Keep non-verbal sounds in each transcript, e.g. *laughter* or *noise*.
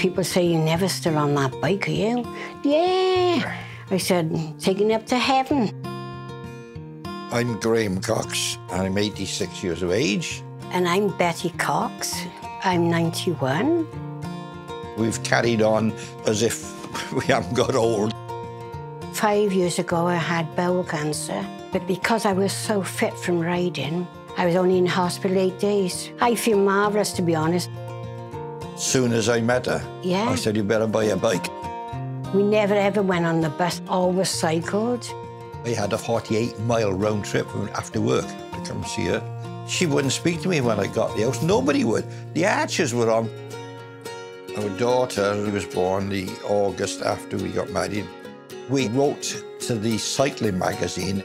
People say, You're never still on that bike, are you? Yeah. I said, taking up to heaven. I'm Graeme Cox, and I'm 86 years of age. And I'm Betty Cox. I'm 91. We've carried on as if we haven't got old. Five years ago, I had bowel cancer, but because I was so fit from riding, I was only in hospital eight days. I feel marvellous, to be honest. Soon as I met her, Yeah. I said, you better buy a bike. We never ever went on the bus, always cycled. I had a 48 mile round trip after work to come see her. She wouldn't speak to me when I got the house. Nobody would. The Archers were on. Our daughter who was born the August after we got married. We wrote to the cycling magazine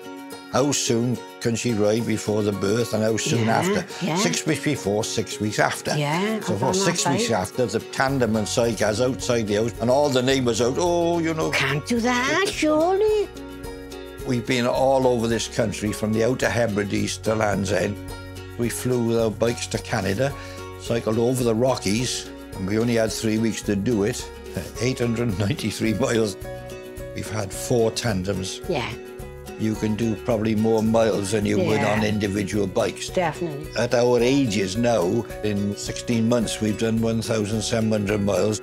how soon can she ride before the birth and how soon Yeah, after. yeah. Six weeks before, six weeks after. Yeah, So for six weeks after, the tandem and cycles outside the house and all the neighbours out, oh, you know. Can't do that, surely. We've been all over this country from the Outer Hebrides to Land's End. We flew with our bikes to Canada, cycled over the Rockies, and we only had three weeks to do it *laughs* 893 miles. We've had four tandems. Yeah, You can do probably more miles than you would on individual bikes. definitely. At our ages now, in 16 months, we've done 1,700 miles.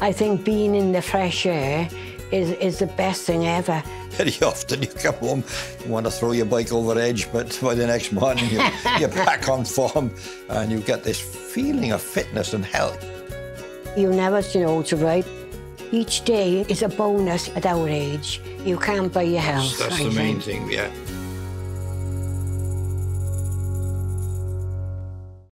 I think being in the fresh air is, is the best thing ever. Very often you come home, you want to throw your bike over edge, but *laughs* by the next morning you, you're *laughs* back on form and you get this feeling of fitness and health. You never you know to ride. Each day is a bonus at our age. You can't buy your health. I think. thing, yeah.